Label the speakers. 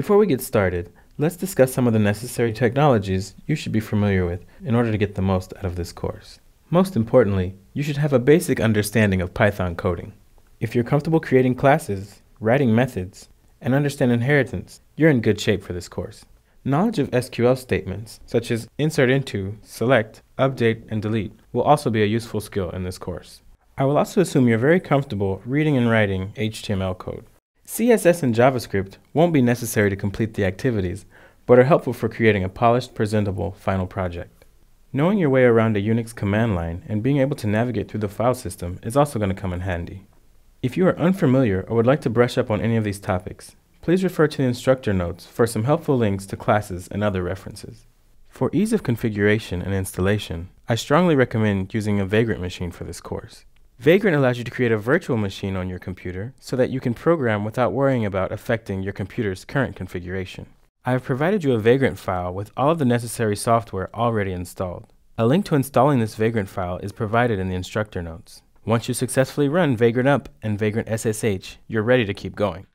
Speaker 1: Before we get started, let's discuss some of the necessary technologies you should be familiar with in order to get the most out of this course. Most importantly, you should have a basic understanding of Python coding. If you're comfortable creating classes, writing methods, and understand inheritance, you're in good shape for this course. Knowledge of SQL statements, such as insert into, select, update, and delete, will also be a useful skill in this course. I will also assume you're very comfortable reading and writing HTML code. CSS and JavaScript won't be necessary to complete the activities, but are helpful for creating a polished, presentable final project. Knowing your way around a Unix command line and being able to navigate through the file system is also going to come in handy. If you are unfamiliar or would like to brush up on any of these topics, please refer to the instructor notes for some helpful links to classes and other references. For ease of configuration and installation, I strongly recommend using a Vagrant machine for this course. Vagrant allows you to create a virtual machine on your computer so that you can program without worrying about affecting your computer's current configuration. I have provided you a Vagrant file with all of the necessary software already installed. A link to installing this Vagrant file is provided in the instructor notes. Once you successfully run Vagrant Up and Vagrant SSH, you're ready to keep going.